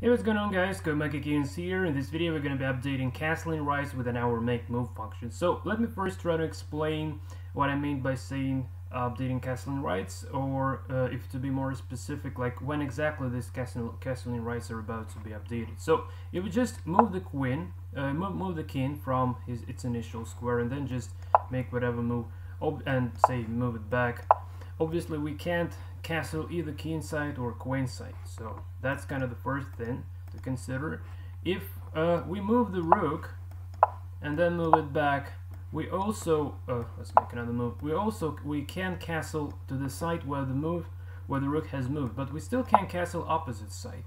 Hey what's going on guys, Games here. In this video we're going to be updating castling rights with an our make move function. So let me first try to explain what I mean by saying updating castling rights or uh, if to be more specific like when exactly these castling rights are about to be updated. So if we just move the queen, uh, move, move the king from his, its initial square and then just make whatever move and say move it back. Obviously we can't castle either king side or queen side. So that's kind of the first thing to consider. If uh, we move the rook and then move it back, we also uh, let's make another move. We also we can castle to the side where the move where the rook has moved, but we still can castle opposite side.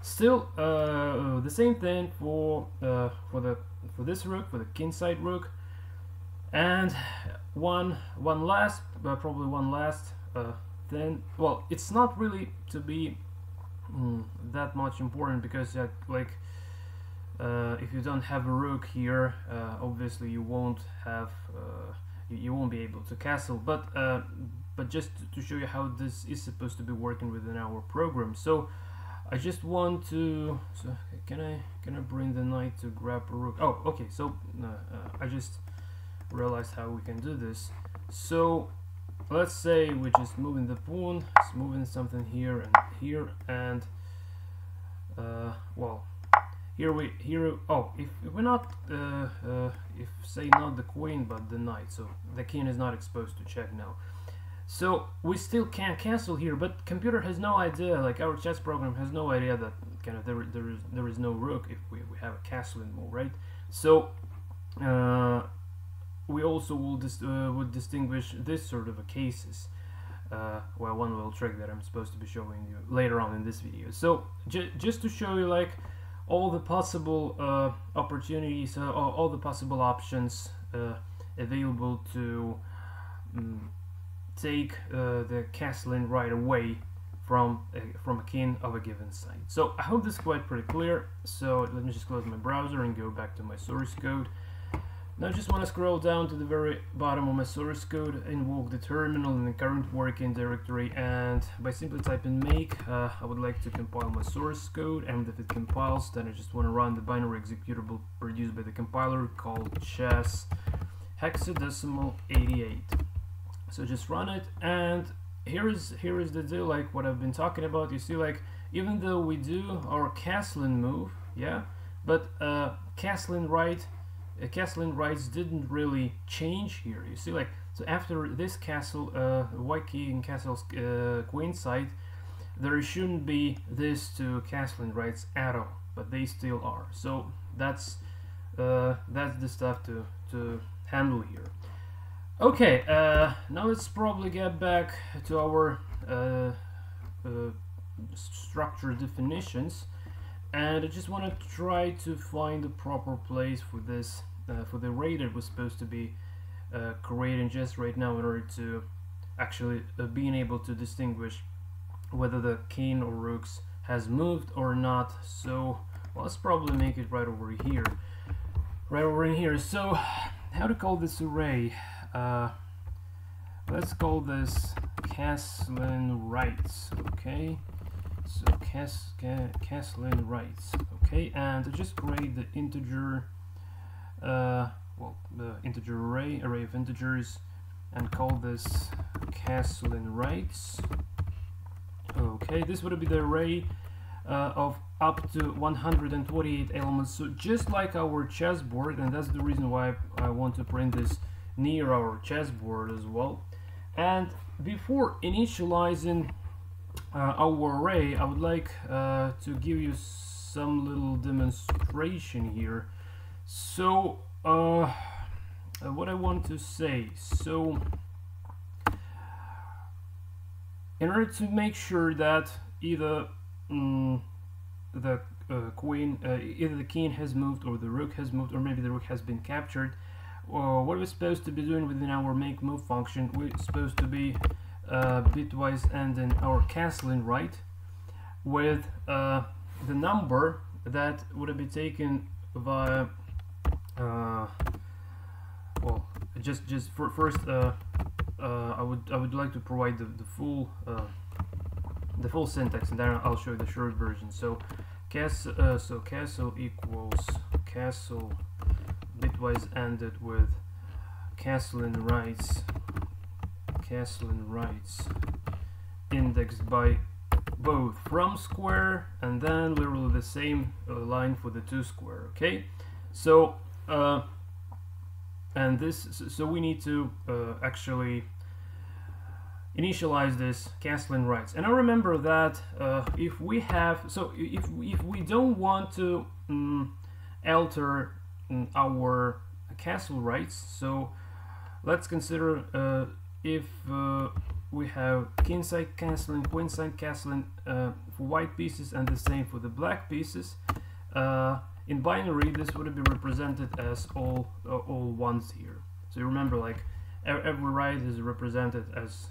Still, uh, the same thing for uh, for the for this rook, for the king side rook, and one one last, uh, probably one last uh, then well it's not really to be mm, that much important because uh, like uh, if you don't have a rook here uh, obviously you won't have uh, you, you, won't be able to castle. But uh, but just to show you how this is supposed to be working within our program. So I just want to so can I can I bring the knight to grab a rook? Oh okay so uh, I just realized how we can do this. So let's say we're just moving the pawn, moving something here and here, and uh, well, here we here. Oh, if, if we're not, uh, uh, if say not the queen but the knight, so the king is not exposed to check now. So we still can't castle here, but computer has no idea. Like our chess program has no idea that kind of there there is there is no rook if we we have a castle in move, right? So. We also will dis uh, would distinguish this sort of a cases. Uh, well, one little trick that I'm supposed to be showing you later on in this video. So just to show you like all the possible uh, opportunities, uh, all the possible options uh, available to um, take uh, the castling right away from a, from a king of a given site. So I hope this is quite pretty clear. So let me just close my browser and go back to my source code. Now I just want to scroll down to the very bottom of my source code, invoke the terminal in the current working directory and by simply typing make uh, I would like to compile my source code and if it compiles then I just want to run the binary executable produced by the compiler called chess hexadecimal 88 so just run it and here is here is the deal like what I've been talking about. You see like even though we do our castling move yeah but uh, castling right uh, castling rights didn't really change here. You see, like, so after this castle, uh, White King Castle's uh, Queen side, there shouldn't be this two castling rights at all, but they still are. So that's uh, that's the stuff to to handle here. Okay, uh, now let's probably get back to our uh, uh, structure definitions and I just want to try to find the proper place for this uh, for the array that was supposed to be uh, created just right now in order to actually uh, being able to distinguish whether the king or rooks has moved or not. So let's probably make it right over here. Right over in here. So how to call this array? Uh, let's call this castling rights okay so Cas Castling rights. Okay, and just create the integer, uh, well, the integer array, array of integers, and call this Castling rights. Okay, this would be the array uh, of up to 128 elements. So just like our chessboard, and that's the reason why I want to print this near our chessboard as well. And before initializing uh, our array, I would like uh, to give you some little demonstration here. So, uh, uh, what I want to say, so in order to make sure that either um, the uh, queen, uh, either the king has moved or the rook has moved or maybe the rook has been captured, what we're supposed to be doing within our make move function, we're supposed to be uh, bitwise and then our castling right with uh, the number that would be taken via uh, well just just for first uh, uh, I would I would like to provide the, the full uh, the full syntax and then I'll show you the short version. So castle uh, so castle equals castle bitwise ended with castle in rights in rights indexed by both from square and then literally the same uh, line for the two square okay? So uh, and this so we need to uh, actually initialize this castling rights and I remember that uh, if we have so if, if we don't want to um, alter um, our castle rights so let's consider uh, if uh, we have kingside castling queenside castling uh, for white pieces and the same for the black pieces uh, in binary this would be represented as all uh, all ones here so you remember like every right is represented as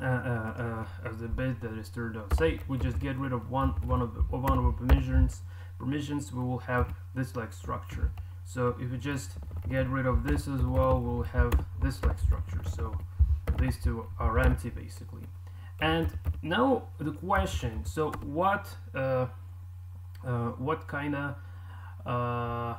uh, uh, as the bit that is turned on. Say we just get rid of one one of the one of the permissions permissions we will have this like structure. So if we just get rid of this as well, we'll have this like structure. So these two are empty basically. And now the question. So what uh, uh, what kind of uh,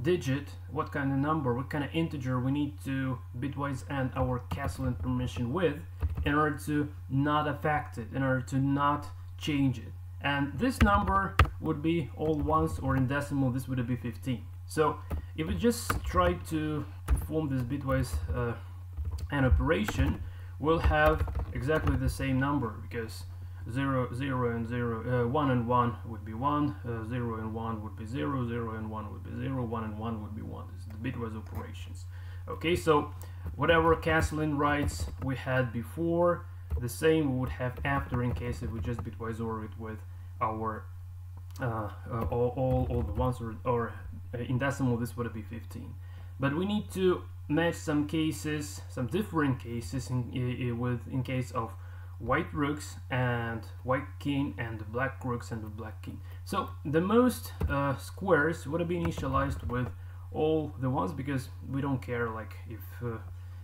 digit, what kind of number, what kind of integer we need to bitwise end our castle permission with in order to not affect it, in order to not change it. And this number would be all ones or in decimal this would be 15. So if we just try to perform this bitwise uh, an operation, we'll have exactly the same number because 0, 0 and 0, uh, 1 and 1 would be 1, uh, 0 and 1 would be 0, 0 and 1 would be 0, 1 and 1 would be 1. This is the bitwise operations. Okay, so whatever castling rights we had before, the same we would have after in case if we just bitwise OR it with our uh, uh, all, all, all the ones or, or in decimal this would be 15. But we need to match some cases, some different cases in, in, with in case of white rooks and white king and black rooks and black king. So the most uh, squares would have been initialized with all the ones because we don't care like if uh,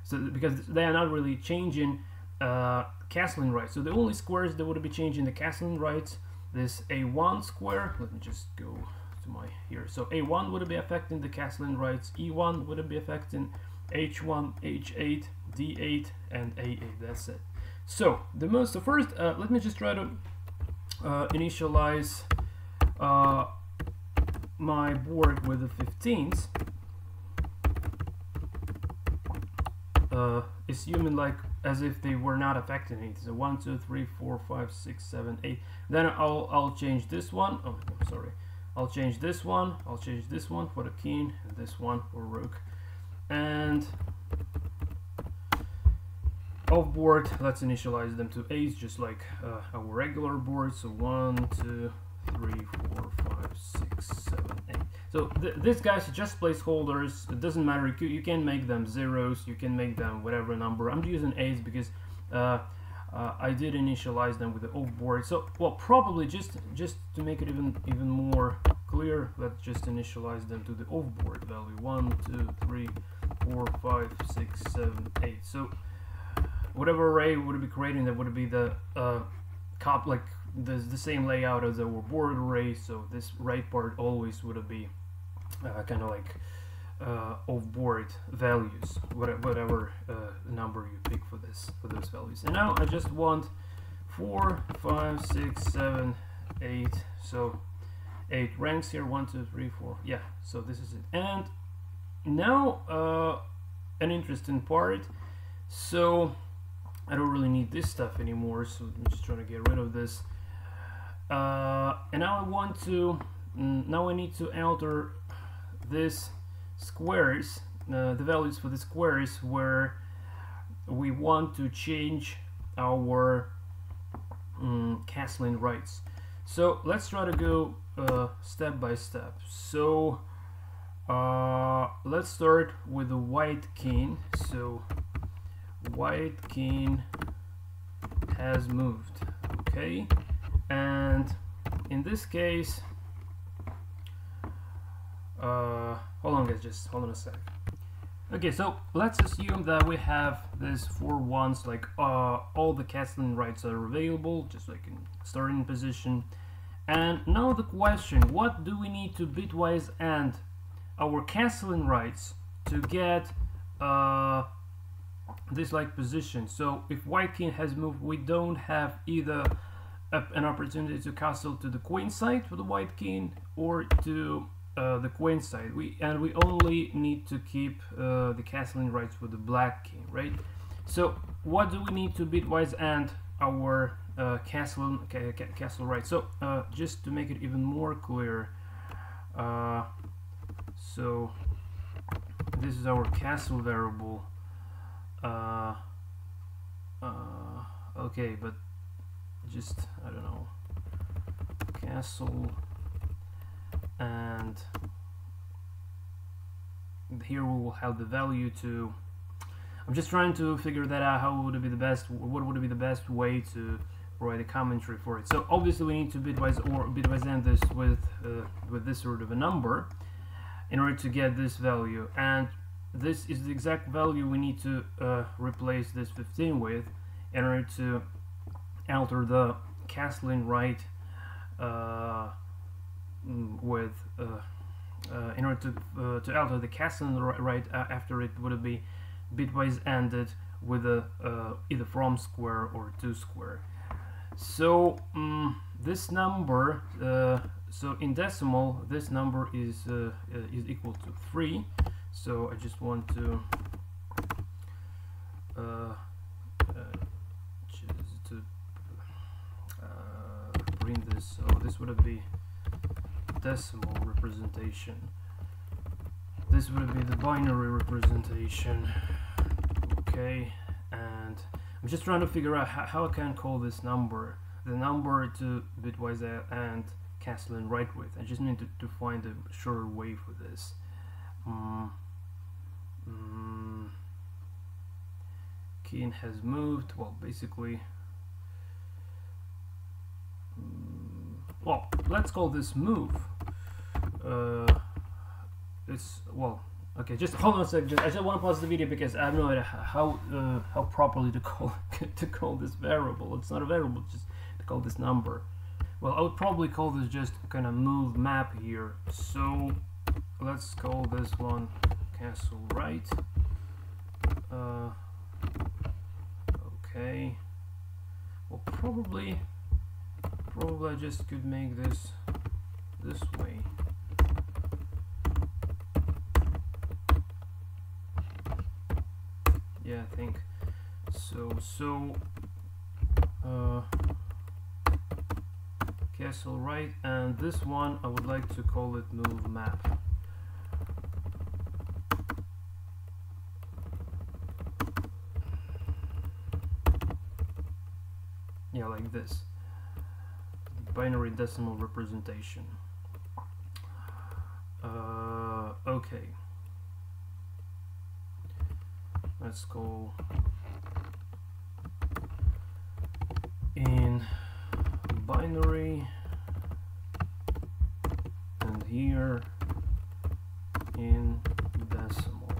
so because they are not really changing uh, castling rights. So the only squares that would be changing the castling rights this A1 square. Let me just go to my here. So A1 would be affecting the castling rights. E1 would be affecting H1, H8, D8, and A8. That's it. So the most, so first, uh, let me just try to uh, initialize uh, my board with the 15s. Uh, assuming like as if they were not affecting it. So one, two, three, four, five, six, seven, eight. Then I'll I'll change this one. Oh, sorry. I'll change this one. I'll change this one for the king, and this one for rook. And off board, let's initialize them to eight, just like uh, our regular board. So one, two, three, four, five, six, seven, eight. So th these guys just placeholders. It doesn't matter. You, you can make them zeros. You can make them whatever number. I'm using eights because uh, uh, I did initialize them with the off board. So well, probably just just to make it even even more clear, let's just initialize them to the off board value. One, two, three, four, five, six, seven, eight. So whatever array we would be creating that would be the uh, cop like the, the same layout as our board array so this right part always would be uh, kind of like uh, off board values whatever uh, number you pick for this for those values. And now I just want four five six seven eight so eight ranks here one two three four yeah so this is it. And now uh, an interesting part so I don't really need this stuff anymore so I'm just trying to get rid of this. Uh, and now I want to mm, now I need to alter this squares uh, the values for the squares where we want to change our um, castling rights. So let's try to go uh, step by step. So uh, let's start with the white king so white king has moved okay? And in this case uh, hold on guys just hold on a sec okay so let's assume that we have this four ones like uh, all the castling rights are available just like in starting position And now the question, what do we need to bitwise and our castling rights to get uh, this like position? So if white king has moved, we don't have either a, an opportunity to castle to the queen side for the white king or to uh, the queen side. We and we only need to keep uh, the castling rights for the black king, right? So what do we need to bitwise and our uh, castle castle right so uh, just to make it even more clear uh, so this is our castle variable okay but just I don't know castle and here we will have the value to I'm just trying to figure that out how would it be the best what would be the best way to write a commentary for it. So obviously we need to bitwise or bitwise end this with uh, with this sort of a number in order to get this value and this is the exact value we need to uh, replace this 15 with in order to alter the castling right uh, with uh, uh, in order to uh, to alter the castling right after it would be bitwise ended with a either from square or to square. So um, this number so in decimal this number is is equal to 3 so I just want to uh, uh to uh, bring this so this would be decimal representation. This would be the binary representation. Okay and I'm just trying to figure out how, I can call this number the number to bitwise and castling right with I just need to, to find a sure way for this. Um, um, king has moved well basically um, well let's call this move uh, it's well Okay, just hold on a second. Just, I just want to pause the video because I have no idea how uh, how properly to call to call this variable. It's not a variable, just to call this number. Well, I would probably call this just kind of move map here. So let's call this one castle right. Uh, okay. Well, probably probably I just could make this this way. Yeah I think so. So uh, castle right and this one I would like to call it move map. Yeah like this. Binary decimal representation. Uh, okay let's go in binary. And here in decimal.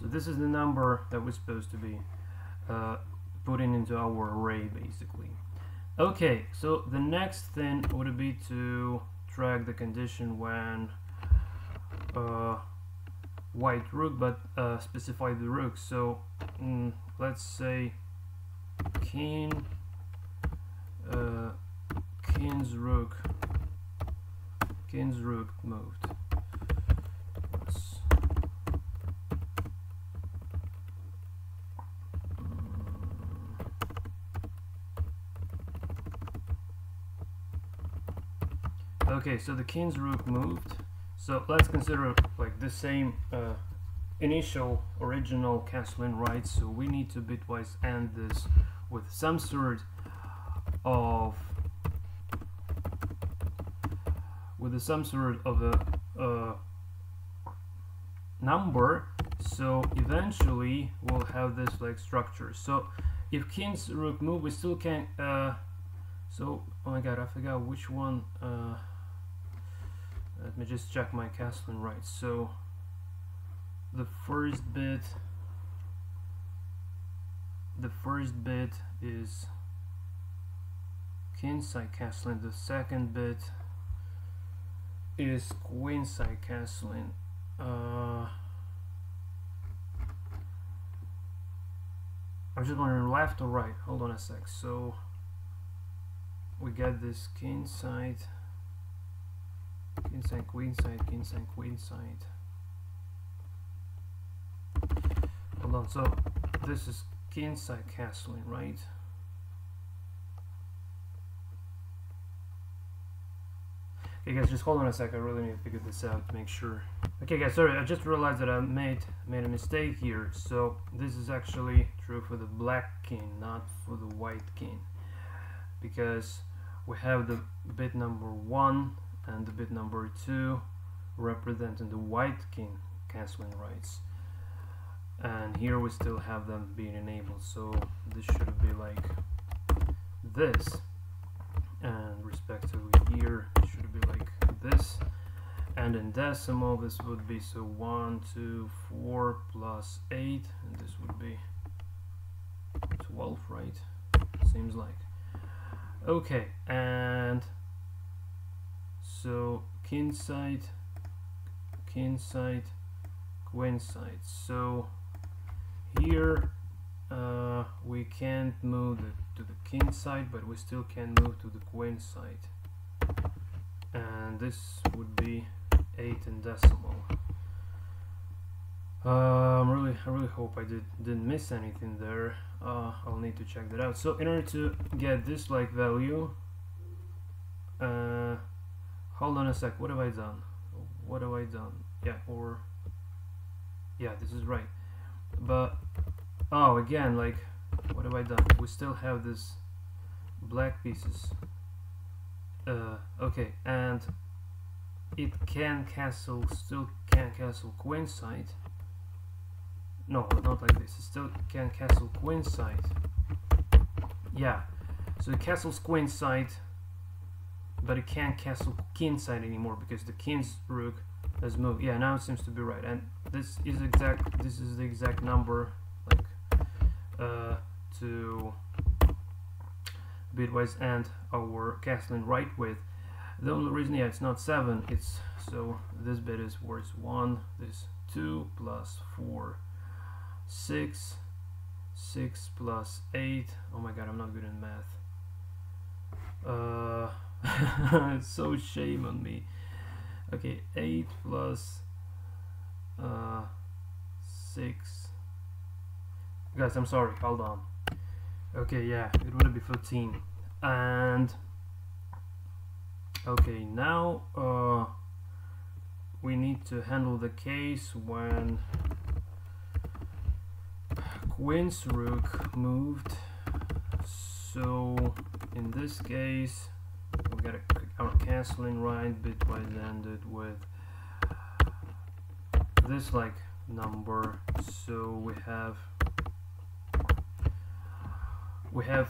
So this is the number that we're supposed to be uh, putting into our array basically. Okay so the next thing would be to track the condition when uh, white rook but uh, specify the rook so mm, let's say king uh, king's rook king's rook moved mm. Okay, so the king's rook moved. So let's consider like the same uh, initial original castling rights. So we need to bitwise end this with some sort of with some sort of a, a number so eventually we'll have this like structure so if king's rook move we still can't uh, so oh my god I forgot which one uh, let me just check my castling right so the first bit the first bit is king side castling the second bit is queen side castling uh, I'm just wondering left or right. Hold on a sec. So we got this king side king side queen side king side queen side hold on so this is king side castling right Okay guys, just hold on a sec, I really need to figure this out to make sure. Okay guys, sorry, I just realized that I made made a mistake here. So this is actually true for the black king, not for the white king. Because we have the bit number 1 and the bit number 2 representing the white king castling rights. And here we still have them being enabled, so this should be like this. And respectively here should be like this. And in decimal this would be so 1 2 4 plus 8 and this would be 12 right? Seems like. Okay and so king side king side queen side so here uh, we can't move the, to the king side but we still can move to the queen side and this would be 8 in decimal. Uh, I'm really I really hope I did, didn't miss anything there. Uh, I'll need to check that out. So in order to get this like value uh, hold on a sec what have I done? What have I done? Yeah or yeah this is right. But oh again like what have I done? We still have this black pieces. Uh, okay and it can castle still can castle queen side no not like this it still can castle queen side yeah so it castles queen side but it can't castle king side anymore because the king's rook has moved. Yeah now it seems to be right. And this is exact this is the exact number like, uh, to bitwise and our castling right with. The only reason yeah it's not 7 it's so this bit is worth 1 this 2 plus 4 6 6 plus 8 oh my god I'm not good in math. Uh so shame on me. Okay 8 plus uh 6 guys I'm sorry hold on. Okay yeah it would be 14. and okay now uh, we need to handle the case when Queen's Rook moved. So in this case we got our castling right bitwise ended with this like number. So we have we have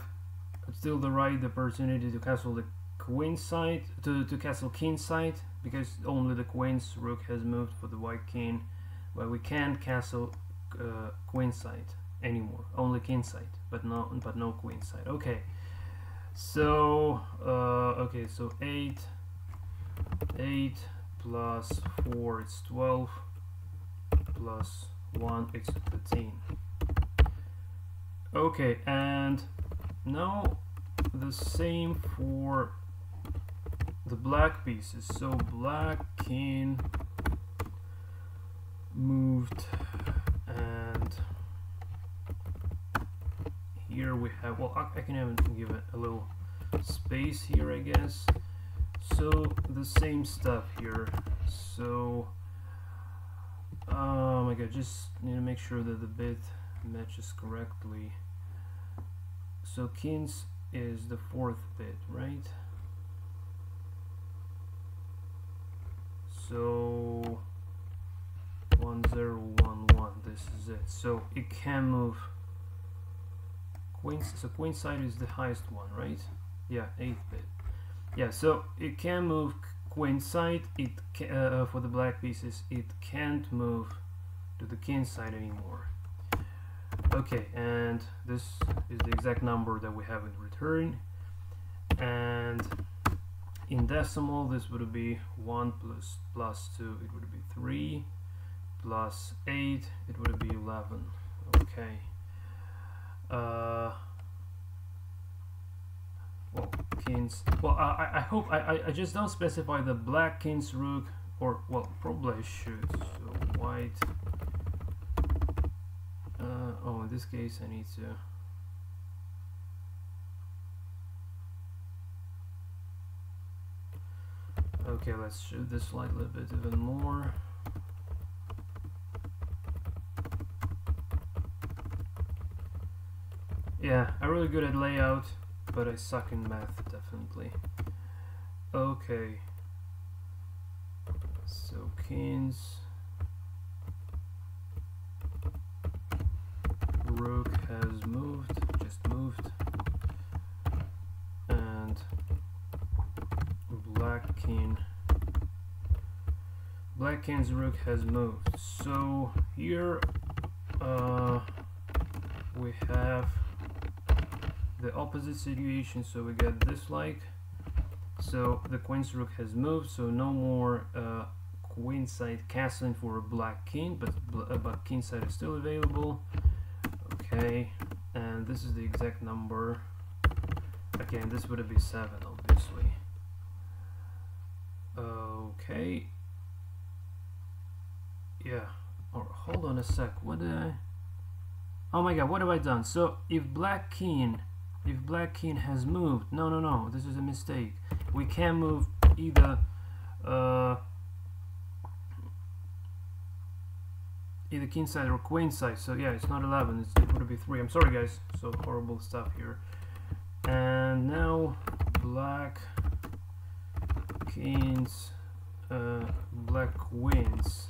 still the right the opportunity to castle the queen side to, to castle king side because only the queen's rook has moved for the white king. But we can't castle uh, queen side anymore only king side but no but no queen side okay so uh, okay so 8 8 plus 4 it's 12 plus 1 it's 13 okay and now the same for the black pieces. So black king moved and here we have well I, I can even give it a little space here I guess. So the same stuff here. So oh my god just need to make sure that the bit matches correctly. So kings is the fourth bit right? So 1011 this is it. So it can move so queen side is the highest one right? Yeah 8th bit. Yeah so it can move queen side it uh, for the black pieces it can't move to the king side anymore. Okay and this is the exact number that we have in return. And in decimal this would be 1 plus plus 2 it would be 3 plus 8 it would be 11 okay uh, well kings well I, I hope I, I just don't specify the black king's rook or well probably should so white uh, oh in this case I need to Okay, let's shoot this light a little bit even more. Yeah, I'm really good at layout, but I suck in math, definitely. Okay. So, King's. Rook has moved, just moved. And Black king black king's rook has moved so here uh, we have the opposite situation so we get this like so the queen's rook has moved so no more uh, queenside castling for a black king but uh, but kingside is still available okay and this is the exact number again this would be 7 obviously Okay. Yeah. Or hold on a sec. What did I? Oh my god, what have I done? So if black king, if black king has moved, no, no, no, this is a mistake. We can move either, uh, either king side or queen side. So yeah, it's not 11. It's, it would be three. I'm sorry, guys. So horrible stuff here. And now black kings uh, black queens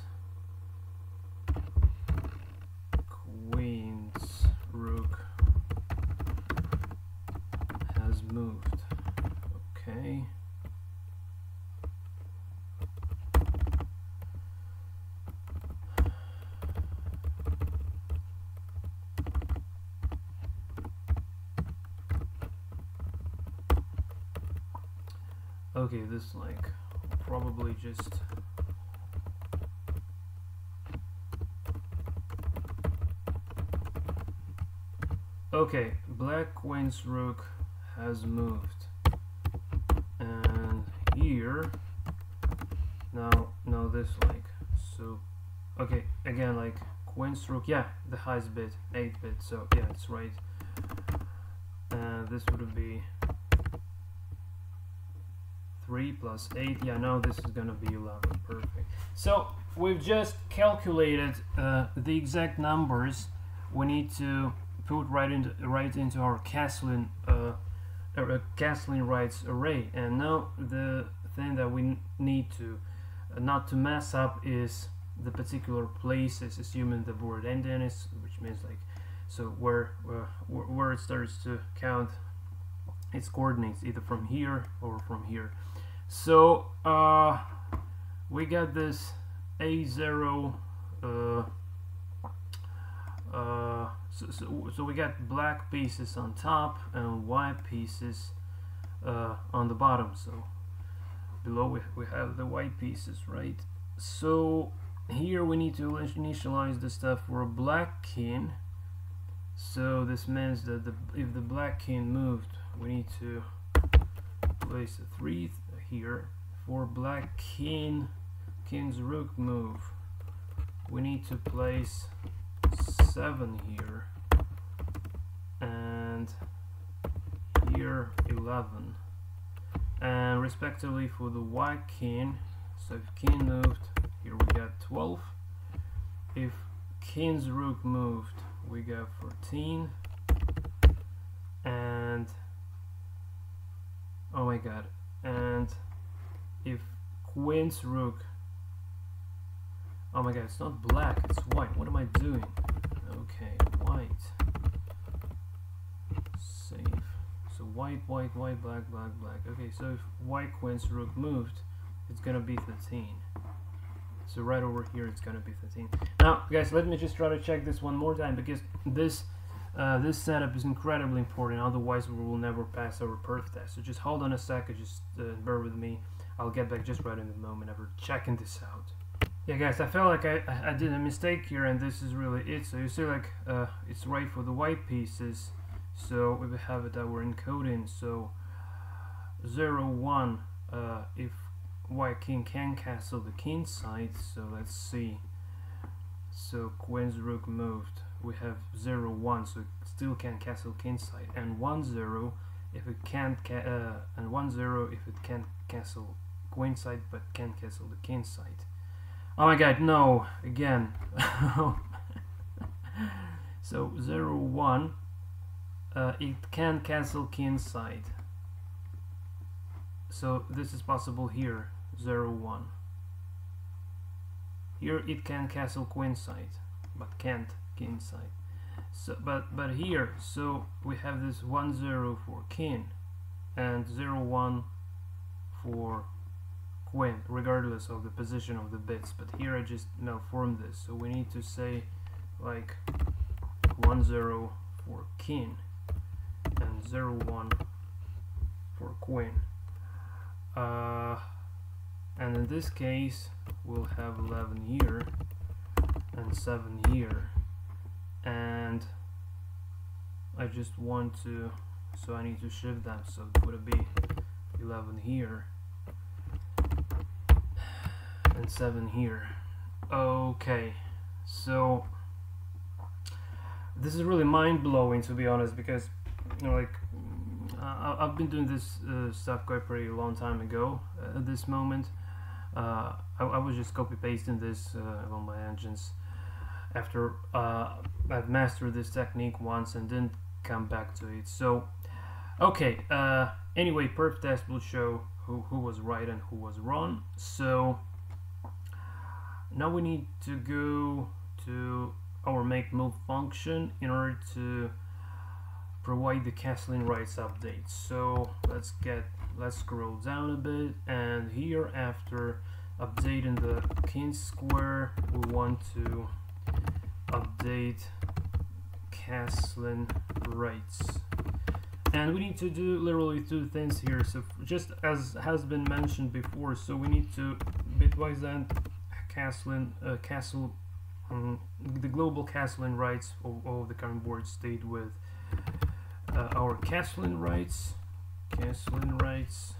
rook has moved okay this like probably just okay black queen's rook has moved. And here now now this like so okay again like queen's rook yeah the highest bit 8 bit so yeah it's right. And this would be 3 plus 8 yeah now this is gonna be 11 perfect. So we've just calculated uh, the exact numbers. We need to put right into right into our castling uh, uh, castling rights array. And now the thing that we need to uh, not to mess up is the particular places assuming the word ending is which means like so where, uh, where where it starts to count its coordinates either from here or from here so uh, we got this A0 uh, uh, so, so, so, we got black pieces on top and white pieces uh, on the bottom. So below we, we have the white pieces right? So here we need to initialize the stuff for a black king. So this means that the, if the black king moved we need to place a 3 here for black king king's rook move. We need to place 7 here and here 11 and respectively for the white king so if king moved here we got 12 if king's rook moved we got 14 and oh my god and if queen's rook oh my god it's not black it's white. What am I doing? Okay white. Save so white white white black black black. Okay so if white queen's rook moved it's gonna be 13 so right over here it's gonna be 13 now guys let me just try to check this one more time because this uh, this setup is incredibly important, otherwise we will never pass our perf test. So just hold on a second, just uh, bear with me. I'll get back just right in the moment after checking this out. Yeah guys, I felt like I, I did a mistake here and this is really it. So you see like uh, it's right for the white pieces. So we have it that we're encoding. So 0, 1 uh, if white king can castle the king side. So let's see. So queen's rook moved. We have 0, 1 so still can castle king side. And 1, 0 if it can't uh, and 1, 0 if it can't castle queen side but can castle the king side. Oh my god, no, again. so 0, 1, uh, it can castle king side. So this is possible here, 0, 1. Here it can castle queen side, but can't king side. So, but but here, so we have this 1, 0 for king, and 0, 1 for queen regardless of the position of the bits. But here I just malformed this. So we need to say like 1 0 for king and 0 1 for queen. Uh, and in this case we'll have 11 here and 7 here and I just want to so I need to shift them so it would be 11 here and 7 here. Okay, so this is really mind-blowing to be honest because you know like I, have been doing this uh, stuff quite pretty long time ago uh, at this moment uh, I, I, was just copy pasting this uh, on my engines after uh, I've mastered this technique once and didn't come back to it. So okay uh, anyway perf test will show who, who was right and who was wrong. So now we need to go to our make move function in order to provide the castling rights update. So let's get let's scroll down a bit and here after updating the king square we want to update castling rights and we need to do literally two things here so just as has been mentioned before so we need to bitwise and Castling, uh, castle, um, the global castling rights of, the current board stayed with uh, our castling rights, castling rights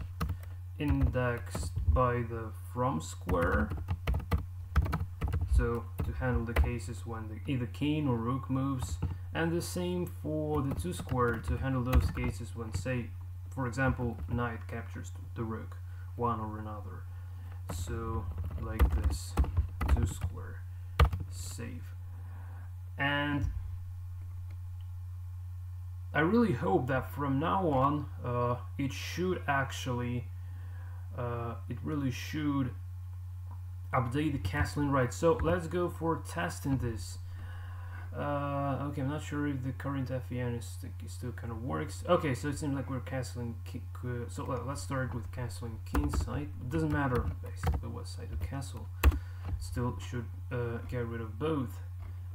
indexed by the from square. So to handle the cases when the, either king or rook moves, and the same for the two square to handle those cases when, say, for example, knight captures the rook, one or another. So like this, two square, save. And I really hope that from now on uh, it should actually, uh, it really should update the castling right. So let's go for testing this. Uh, okay, I'm not sure if the current FEN is still kind of works. Okay, so it seems like we're castling. So let's start with castling king side. It doesn't matter basically what side to castle Still should uh, get rid of both.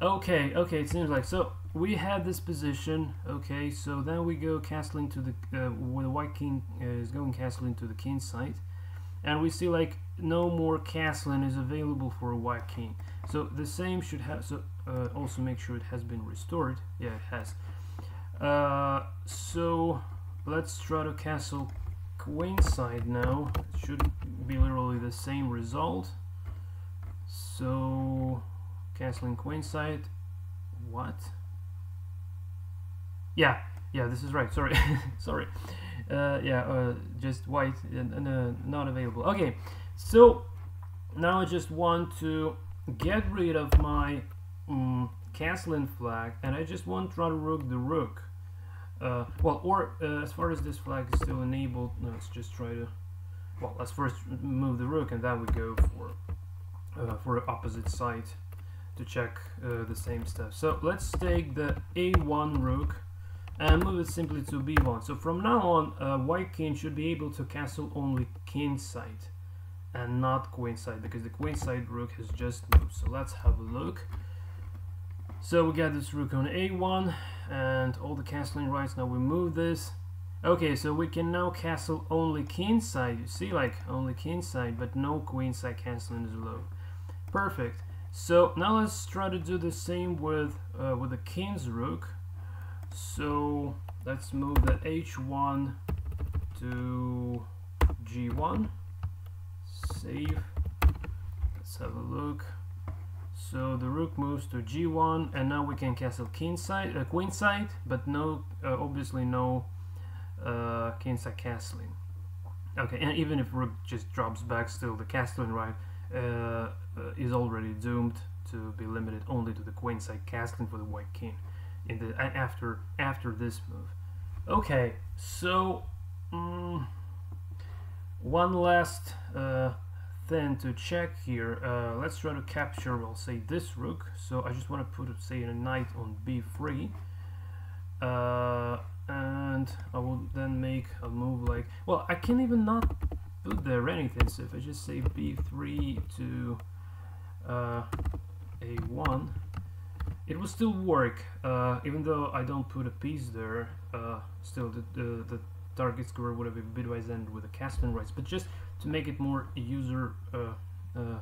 Okay, okay, it seems like so. We had this position. Okay, so then we go castling to the uh, where the white king is going castling to the king side, and we see like no more castling is available for a white king. So the same should have. So uh, also make sure it has been restored. Yeah it has. Uh, so let's try to castle queen side now. It should be literally the same result. So castling queen side what? Yeah yeah this is right. Sorry. Sorry. Uh, yeah uh, just white and, and uh, not available. Okay so now I just want to get rid of my um, castling flag and I just want to try to rook the rook. Uh, well or uh, as far as this flag is still enabled let's just try to well let's first move the rook and then we go for uh, for opposite side to check uh, the same stuff. So let's take the a1 rook and move it simply to b1 so from now on uh, white king should be able to castle only king side and not queen side because the queen side rook has just moved. So let's have a look. So we got this rook on a1 and all the castling rights now we move this. Okay so we can now castle only kingside you see like only kingside but no queenside castling is low perfect. So now let's try to do the same with uh, with the king's rook. So let's move the h1 to g1 save. Let's have a look. So the rook moves to g1 and now we can castle kingside uh, queenside but no uh, obviously no uh, kingside castling. Okay and even if rook just drops back still the castling right uh, uh, is already doomed to be limited only to the queenside castling for the white king in the after after this move. Okay so um, one last uh, thing to check here uh, let's try to capture we'll say this rook. So I just want to put say a knight on b3 uh, and I will then make a move like well I can even not put there anything. So if I just say b3 to uh, a1 it will still work. Uh, even though I don't put a piece there uh, still the, the, the target square would have been bitwise ANDed with a castling rights but just to make it more user uh, uh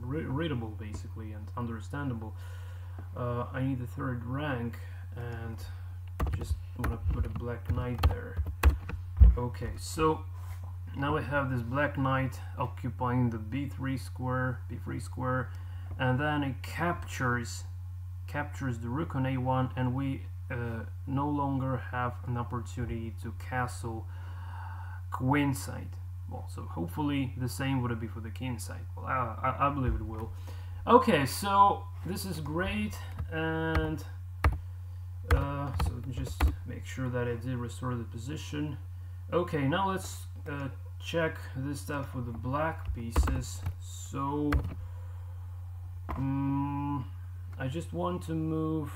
re readable basically and understandable. Uh, I need the third rank and just want to put a black knight there. Okay so now we have this black knight occupying the b3 square b3 square and then it captures captures the rook on a1 and we uh, no longer have an opportunity to castle queenside well so hopefully the same would be for the king side. I, I, I believe it will. Okay so this is great and uh, so just make sure that I did restore the position. Okay now let's uh, check this stuff with the black pieces. So um, I just want to move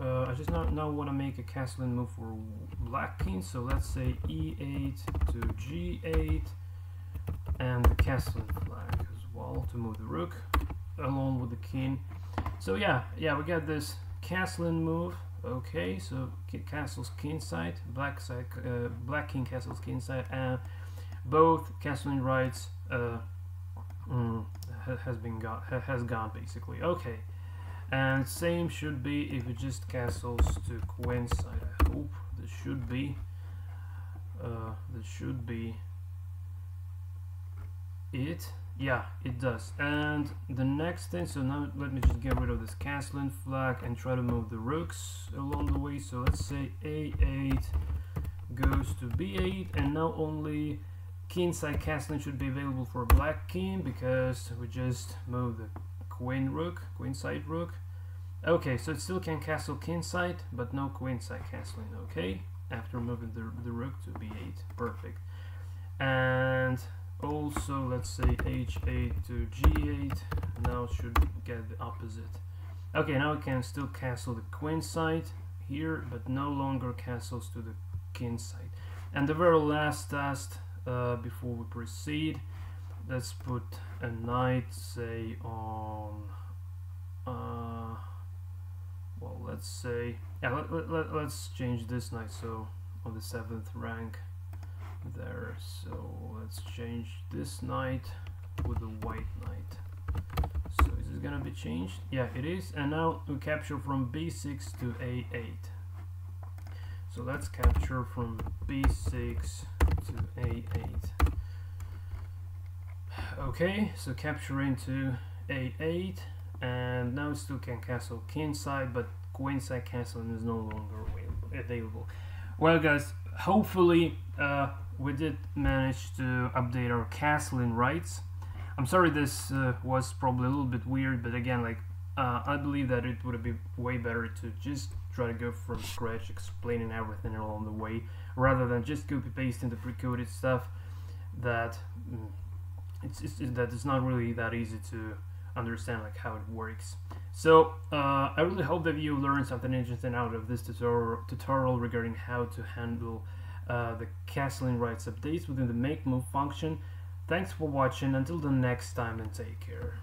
uh, I just now, now want to make a castling move for black king. So let's say e8 to g8 and the castling flag as well to move the rook along with the king. So yeah yeah we got this castling move. Okay so castles king side black side uh, black king castles king side and both castling rights uh, mm, has been got has gone basically. Okay and same should be if it just castles to queen side I hope. This should be uh, this should be it yeah it does. And the next thing so now let me just get rid of this castling flag and try to move the rooks along the way. So let's say a8 goes to b8 and now only kingside castling should be available for black king because we just moved the queen rook queenside rook. Okay so it still can castle kingside but no queenside castling okay? After moving the, the rook to b8 perfect. And also let's say h8 to g8 now it should get the opposite. Okay now we can still castle the queen side here but no longer castles to the king side. And the very last task uh, before we proceed let's put a knight say on uh, well let's say yeah let, let, let, let's change this knight so on the seventh rank there so change this knight with a white knight. So is this gonna be changed? Yeah it is. And now we capture from b6 to a8 so let's capture from b6 to a8 okay so capture into a8 and now we still can castle kingside but queenside castling is no longer available. Well guys hopefully uh, we did manage to update our castling rights. I'm sorry this uh, was probably a little bit weird, but again, like uh, I believe that it would be way better to just try to go from scratch, explaining everything along the way, rather than just copy pasting the pre-coded stuff that mm, it's, it's, that it's not really that easy to understand like how it works. So uh, I really hope that you learned something interesting out of this tutorial, tutorial regarding how to handle uh, the castling rights updates within the make move function. Thanks for watching, until the next time and take care.